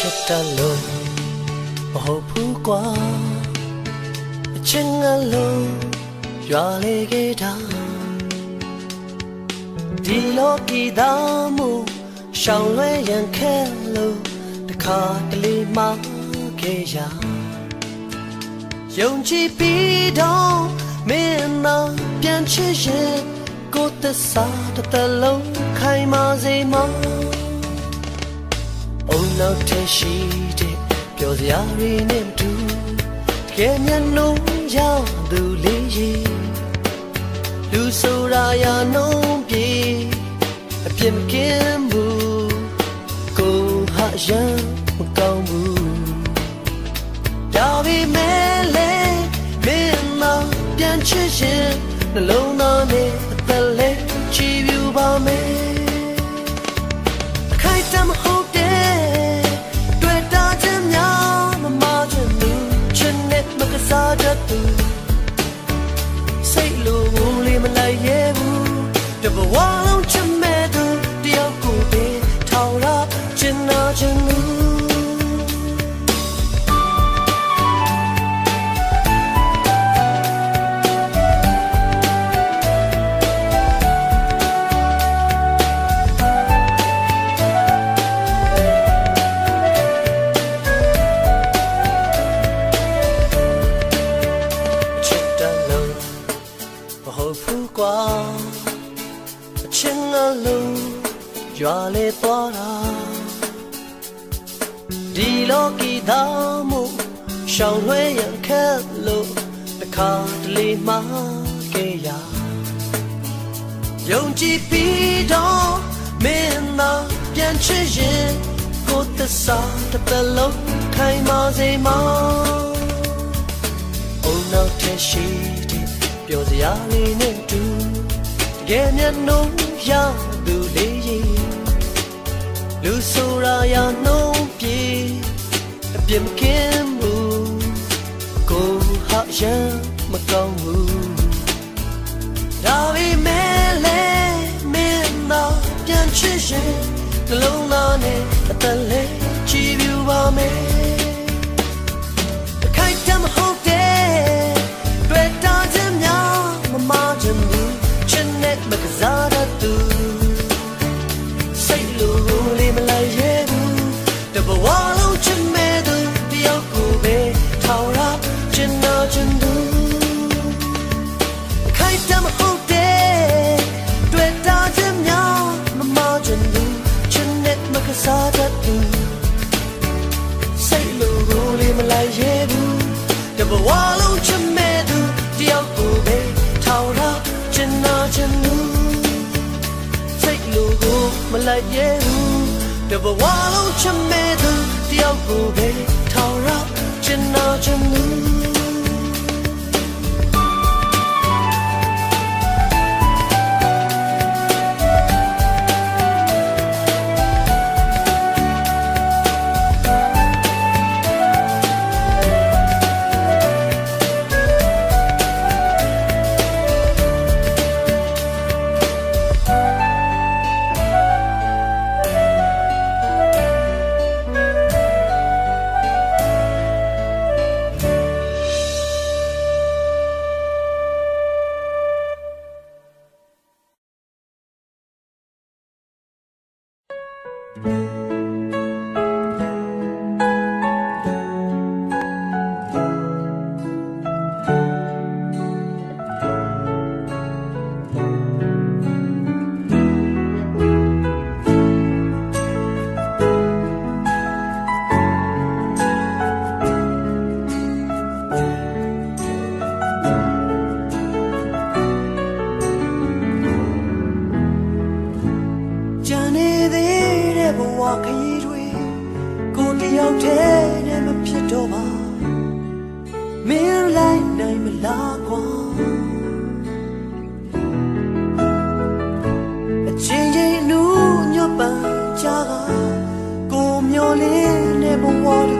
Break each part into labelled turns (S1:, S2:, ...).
S1: ချစ်တလို့မဟုတ်ဘူးကွာအချင်းငါလို့ရွာလေးခဲ့တာဒီလောကီသားမှုရှောင်လွဲရန်ခဲလို့တခါတလေမှခဲ့ရယုံကြည်ပြီးတော့မင်းနာပြန်ချစ်ရင်ကိုယ်သစ္စာတစ်သလုံးခိုင်မာစေမှာအုံ နောက်ထရှိတဲ့ပျော်စရာတွေနဲ့တူကဲမျက်နှုံးရောက်သူလေးကြီးလူဆိုတာရာနှုံးပြေအပြစ်မကင်းဘူးကိုဟာရန်မကောင်းဘူးဒါပေမဲ့လေမင်းမပြန်ချစ်ရင်နှလုံးသားနဲ့ စားတတ်သူစိတ်လိုလေးမလိုက်ရဲဘူးတဘဝလုံးချစ်မဲ့သူတယောက်ကိုပဲထောင်ရချင်နာချင်သူ ခါတလေမှခဲ့ရယုံကြည်ပြီးတော့မင်းသာပြန်ချစ်ရင်ကိုယ်သစ္စာတစ်သလုံးခိုင်မာစေမှာအုံနောက်ထရှိတဲ့ပျော်စရာလေးနဲ့တူတကယ်မျက်နှုံးရသူလေးကြီးလူဆိုရာရနှုံးပြေအပြစ်မကင်းဘူးကိုဟာရန်မ ကောင်းဘူးဒါပေမဲ့လေမင်းတော့ပြန်ချစ်ရင်နှလုံးသားနဲ့အသက်လေးချီးပြူပါမယ် စားတတ်သူစိတ်လိုကိုလေးမလိုက်ရဲဘူးတဘဝလုံးချစ်မဲ့သူတယောက်ကိုပဲထောင်ရချင်နာချင်သူစိတ်လိုကိုမလိုက်ရဲဘူးတဘဝလုံးချစ်မဲ့သူတယောက်ကိုပဲထောင်ရချင်နာချင်သူ ကြံ င်းတဲ့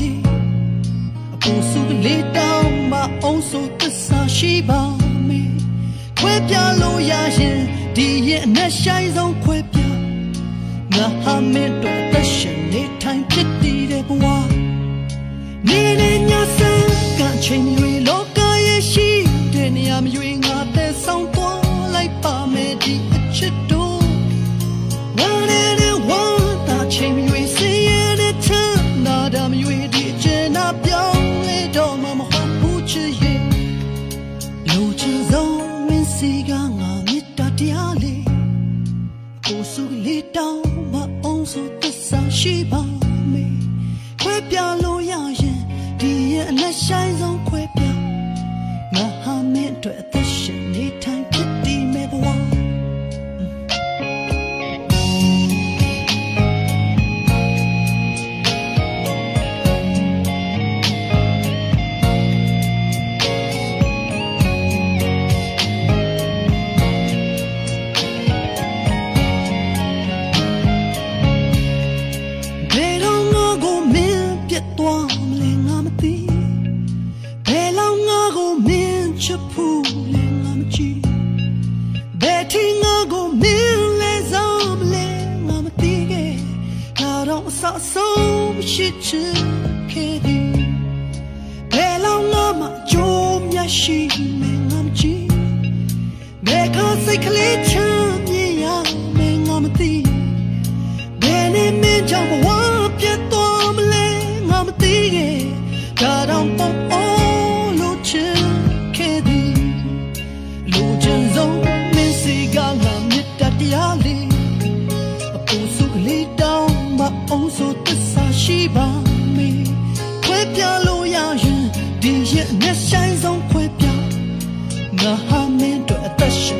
S1: လေအ
S2: ပေါ်စုလေးတောင်းမအောင်စုသစ္စာရှိပါမေခွဲပြလို့ရရင်ဒီရဲ့အနှက်ဆိုင်ဆုံးခွဲပြငါဟာမင်းတို့သက်ရှင်နေထိုင်ဖြစ်တည်တဲ့ဘဝနေနေညစံကချင်းတွေလောကရဲ့ရှိတဲ့နေရာမရွေးငါသက်ဆောင် ရှိပါမေခွဲပြလို့ရရင်ဒီရဲ့အနှဆိုင်ဆုံးခွဲပြငါဟာမင်းအတွက် စိတ်ကလေးချမ်းမြေရမယ်ငါမသိဘယ်နဲ့မင်းကြောင့်ဘဝပြတ်သွားမလဲငါမသိခဲ့ဒါတော့ပေါ့အော်လို့ချင်ခဲ့သည်လူချင်းဆုံးမင်းစီကငါမြတ်တရားလေးအပူစုကလေးတောင်းမအောင်ဆိုသစ္စာရှိပါမေခွဲပြလို့ရရင်ဒီရဲ့အမျက်ဆိုင်ဆုံးခွဲပြငါဟာမင်းတို့အသက်ရှင်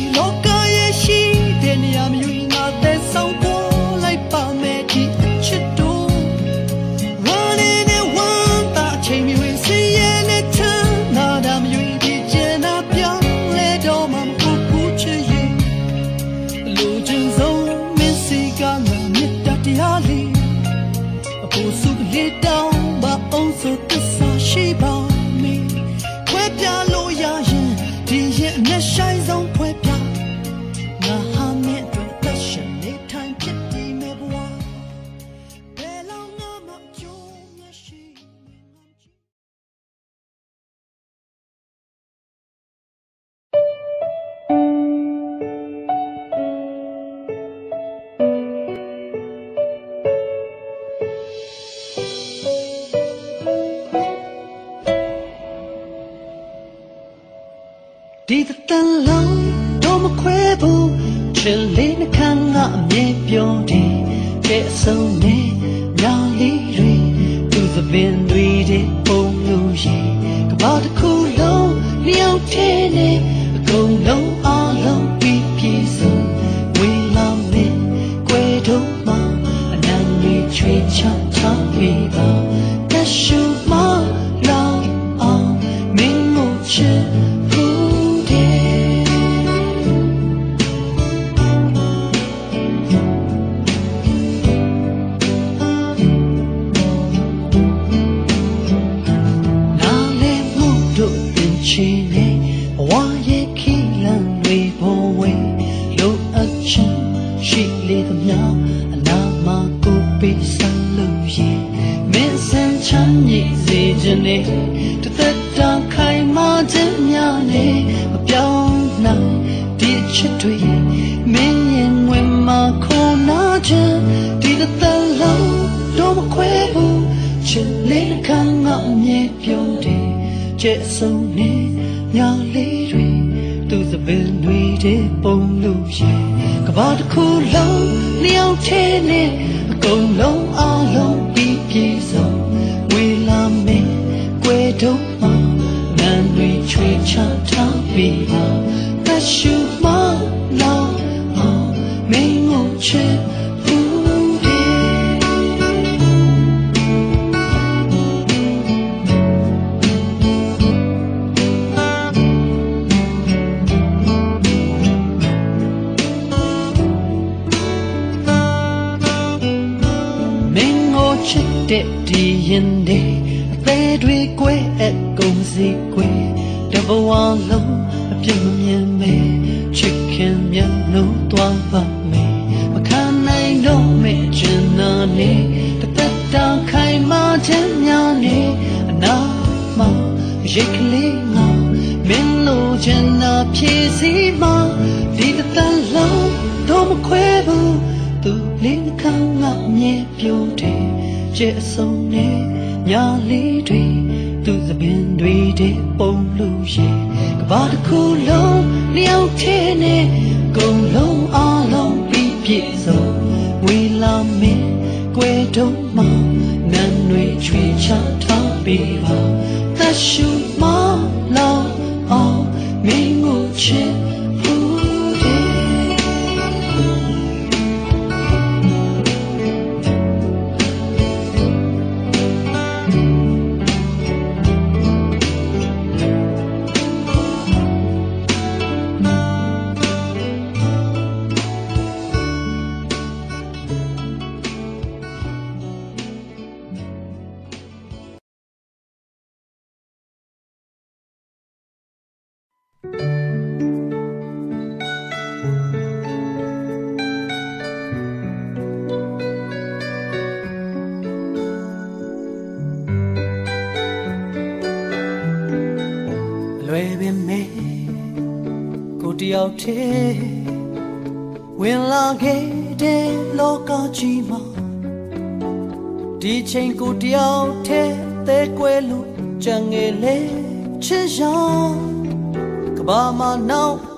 S2: မှာရိတ်ကလေးငါမင်းတို့ချင်တာဖြည့်စီမှာဒီတတလုံးတော့မခွဲဘူးသူလေးကောင်းငါမြဲပြုံးတယ်ကျဲအစုံနဲ့ညာလေးတွေသူသပင်တွေတဲ့ပုံလို့ရဲ့ကဘာတစ်ခုလုံးလျောက်ချင်နေကုံလုံးအလုံးပြီးပြည့်စုံဝေလာမင်းကွယ်တုံးမှာနန်းတွေချွေချထား 彼岸，大雄宝殿，名无缺。
S1: ယောက်ထဲဝင်လာခဲ့တဲ့လောကကြီးမှာဒီချိန်ကိုတယောက်ထဲသဲကွဲလို့ကြံငယ်လေချစ်ရောင်ကဘာမနောက်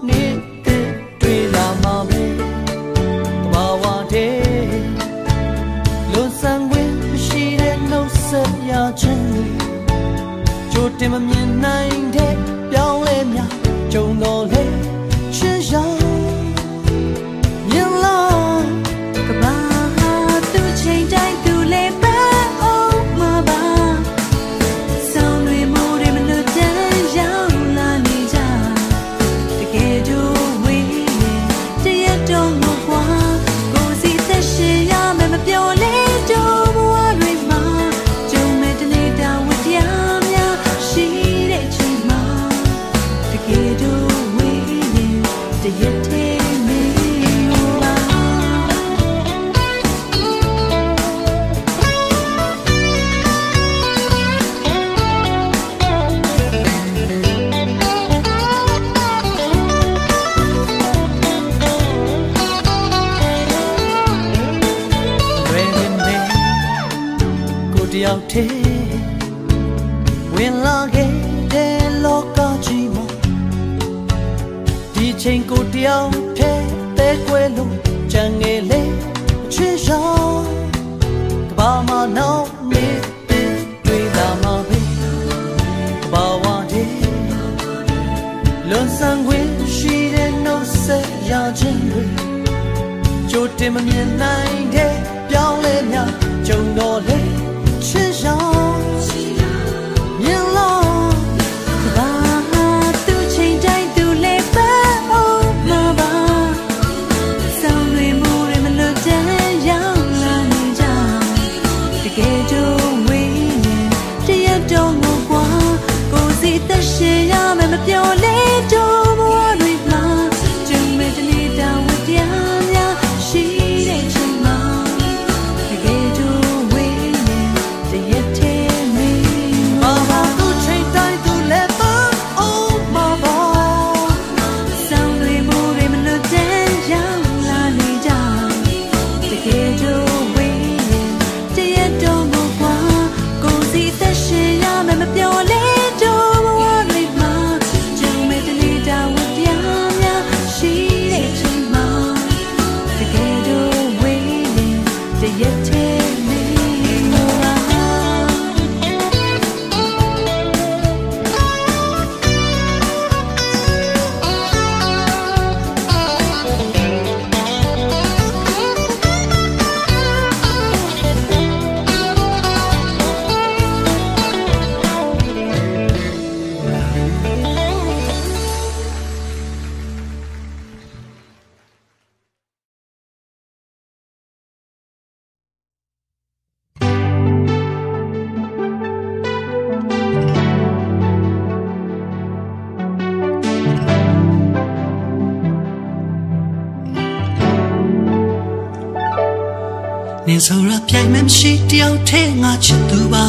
S1: နေဆိုရပြိုင်မှ
S2: မရှိတယောက်ထဲငါချစ်သူပါ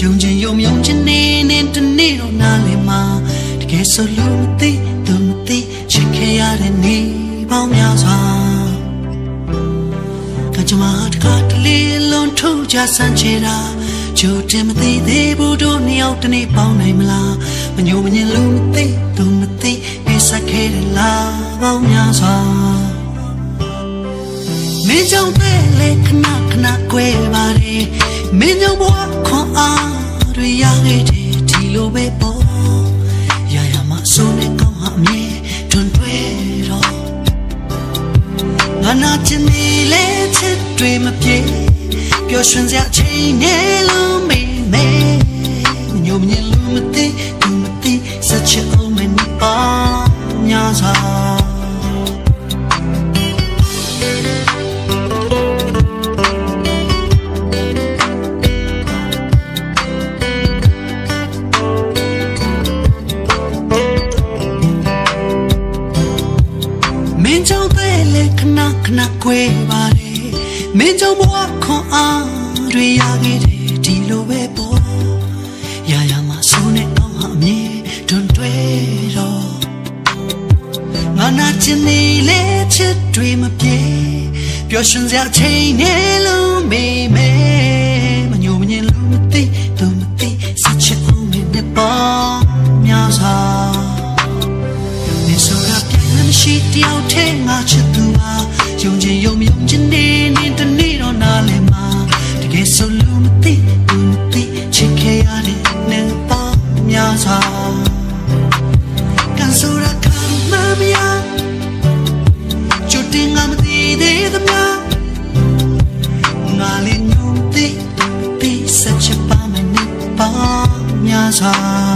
S2: ယုံချင်ယုံယုံချင်နေနေတနေ့တော့နားလည်မှာတကယ်ဆိုလူမသိသူမသိချစ်ခဲ့ရတဲ့နေပေါင်းများစွာကကြမတကားတလေးလုံးထုတ်ကြဆန်းချေတာကြိုတင်မသိသေးဘူးတို့နှစ်ယောက်တနေ့ပေါင်းနိုင်မလားမညိုမညင်လူမသိသူမသိနေဆက်ခဲ့တဲ့လားပေါင်းများစွာမ င်းကြောင့်ပဲလေခဏခဏကွဲပါတယ်မင်းကြောင့်ဘဝခွန်အားတွေရခဲ့တယ်ဒီလိုပဲပေါ့ရရမဆိုးနေကောင်းဟာအမြဲတွန်တွဲတော့ငါနာချင်နေလေချစ်တွေမပြေပျော်ရွှင်စရာချိန်နဲ့လုံးမေးမေးညိုမြင်လူမသိသူမသိ 要剩下千年路妹妹，没有年路没得，都没得，失去无眠的光渺少。有你手拉边那么细条腿，我吃土啊，用尽用用尽你。time.